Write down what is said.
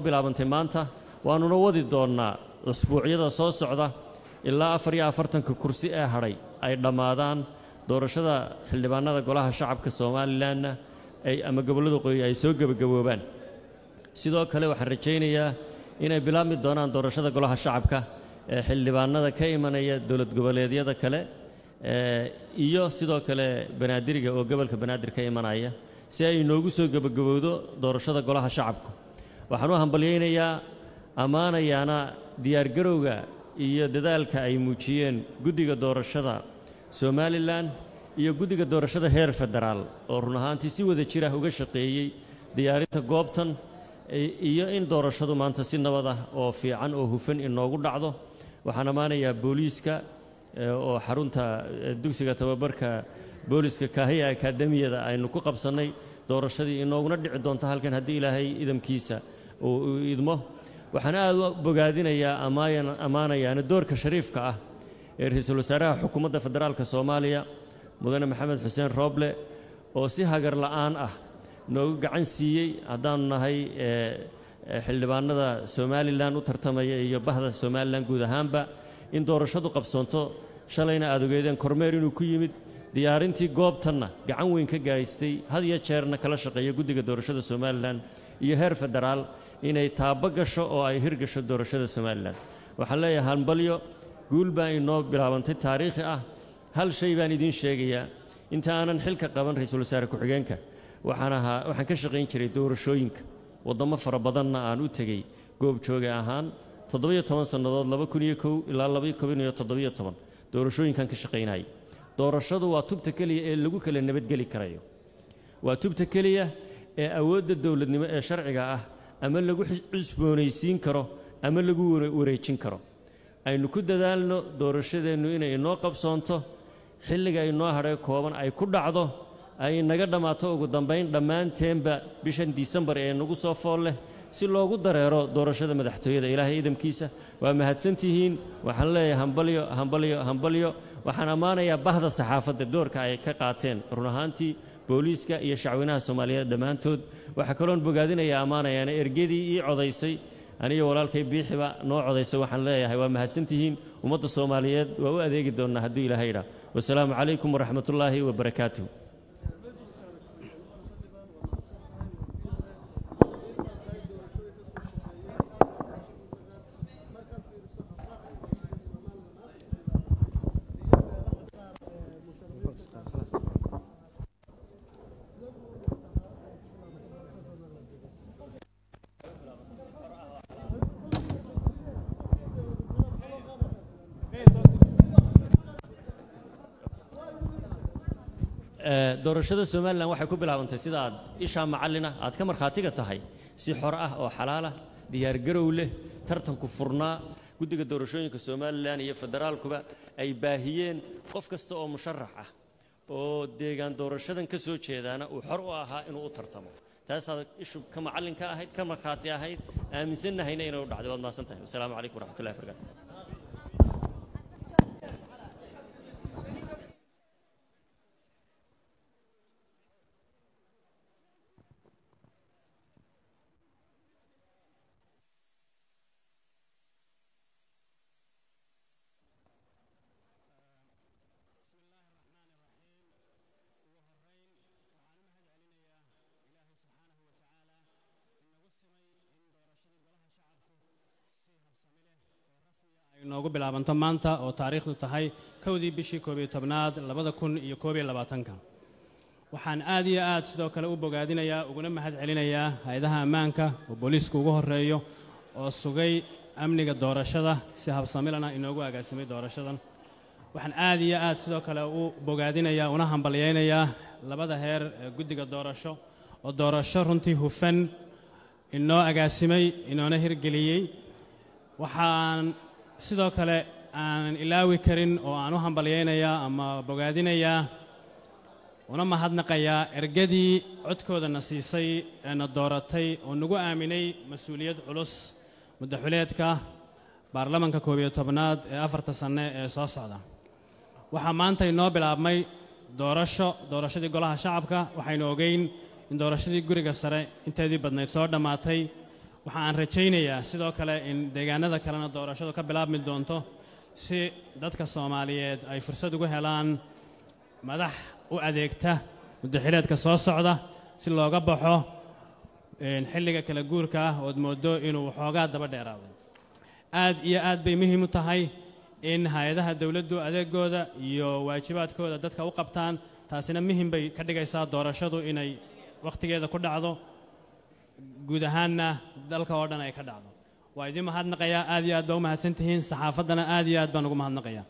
bilaabantay maanta. Waannuna wadi doonnaa usbuucyada soo socda ilaa afar iyo afartanka kursi ee hadhay ay dhammaadaan doorashada xildhibaanada golaha shacabka somalilanna ay ama gobollada qoyi ay soo gebagaboobaan. Sidoo kale waxaan rajaynayaa inay bilaabmi doonaan doorashada golaha shacabka ee xildhibaanada ka imanaya dowlad goboleedyada kale iyo sidoo kale banaadiriga oo gobolka banaadir ka imanaya si ay inoogu soo gebagabowdo doorashada golaha shacabka waxaan u hambalyaynayaa ammaanayaana diyaargarowga iyo dadaalka ay muujiyeen guddiga doorashada somalilan iyo guddiga doorashada heer federaal oo run ahaantii si wada jir ah uga shaqeeyey diyaarinta goobtan iyo in doorashadu maanta si nabad ah oo fiican oo hufan inoogu dhacdo. Waxaan ammaanayaa booliiska oo xarunta dugsiga tababarka booliiska kaahiya akaademiyada aynu ku qabsannay doorashadii inooguna dhici doonto halkan haddii ilaahay idamkiisa uu idmo. Waxaan aad u bogaadinayaa ammaanayaana doorka shariifka ah ee ra'iisul wasaaraha xukuumadda federaalka soomaaliya mudane maxamed xuseen rooble oo si hagar la'aan ah noogu gacan siiyey haddaannu nahay xildhibaanada somalilan u tartamaya iyo bahda somalilan guud ahaanba in doorashadu qabsoonto. Shalayna aad ogeedeen kormeer inuu ku yimid diyaarintii goobtanna gacan weyn ka gahaystay had iyo jeerna kala shaqeeya guddiga doorashada somalilan iyo heer federaal inay taabo gasho oo ay hirgasho doorashada somalilan. Waxaan leeyahay hambalyo guul baa inoo bilaabantay taariikhi ah. Hal shay baan idiin sheegayaa. Inta aanan xilka qaban ra'iisul wasaare ku-xigeenka waxaan ahaa waxaan ka shaqayn jiray doorashooyinka. Waddamo fara badanna aan u tegey goobjooge ahaan toddobiyo toban sannadood laba kun iyo kow ilaa laba kun iyo toddobiyo toban. Doorashooyinkan ka shaqaynayay doorashadu waa tubta keliya ee lagu kala nabadgeli karayo. Waa tubta keliya ee awoodda dowladnimo ee sharciga ah ama lagu cusboonaysiin karo ama lagu wareejin karo. Aynu ku dadaalno doorashadeennu inay inoo qabsoonto xilliga inoo hadhay kooban ay ku dhacdo ay naga dhammaato ugu dambayn dhammaanteenba bishan disembar ee nagu soo fool leh si loogu dareero doorashada madaxtooyada ilaahay idamkiisa waa mahadsantihiin waxaan leeyahay hambalyo hambalyo hambalyo waxaan ammaanayaa bahda saxaafadda doorka ay ka qaateen run ahaantii booliiska iyo shacweynaha soomaaliyeed dhammaantood waxaa kaloon bogaadinayaa ammaanayaana ergadii ii codaysay aniyo walaalkay biixiba noo codaysay waxaan leeyahay waa mahadsantihiin ummadda soomaaliyeed waa u adeegi doonnaa hadduu ilaahay idhaa wasalaamu calaykum waraxmatullaahi wabarakaatuh doorashada somalilan waxay ku bilaabantay sida aad ishaa macallina aad ka markhaatiga tahay si xor ah oo xalaalah diyaargarow leh tartanku furnaa. Guddiga doorashooyinka somalilan iyo federaalkuba ay baahiyeen qof kasta oo musharax ah oo deegaan doorashadan ka soo jeedaana uu xor u ahaa inuu u tartamo. Taasaad ishu ka macallinka ahayd ka markhaati ahayd aaminsannahayna inay u dhacday waad mahadsan tahay wasalaamu calaykum waraxmatullahi barakaatu inoogu bilaabanto maanta oo taariikhdu tahay kowdii bishii koob iyo tobnaad labada kun iyo koob iyo labaatanka. Waxaan aad iyo aad sidoo kale u bogaadinayaa uguna mahad celinayaa hay'adaha ammaanka oo booliisku ugu horreeyo oo sugay amniga doorashada. Si habsamilana inoogu agaasimay doorashadan. Waxaan aad iyo aad sidoo kale u bogaadinayaa una hambalyaynayaa labada heer ee guddiga doorasho oo doorasho runtii hufan inoo agaasimay inoona hirgeliyey. Waxaan sidoo kale aanan ilaawi karin oo aan u hambalyaynayaa ama bogaadinayaa una mahadnaqayaa ergadii codkoodana siisay eena dooratay oo nagu aaminay mas'uuliyad culus muddaxuleedka baarlamanka koob iyo tobnaad ee afarta sanne ee soo socda. Waxaa maanta inoo bilaabmay doorasho doorashadii golaha shacabka waxaynu ogeyn in doorashadii guriga sare inteedii badnayd soo dhammaatay waxa aan rajaynayaa sidoo kale in deegaanada kalena doorashadu ka bilaabmi doonto si dadka soomaaliyeed ay fursad ugu helaan madax u adeegta muddaxileedka soo socda si looga baxo xilliga kala guurka ah ood mooddo inuu waxoogaa daba dheeraaday aad iyo aad bay muhiim u tahay in hay'adaha dowladdu adeegooda iyo waajibaadkooda dadka u qabtaan taasina muhiim bay ka dhigaysaa doorashadu inay wakhtigeeda ku dhacdo guud ahaanna dalka oo dhan ay ka dhacdo. Waa idiin mahadnaqayaa aad iyo aad baa u mahadsan tihiin saxaafaddana aad iyo aad baan ugu mahadnaqayaa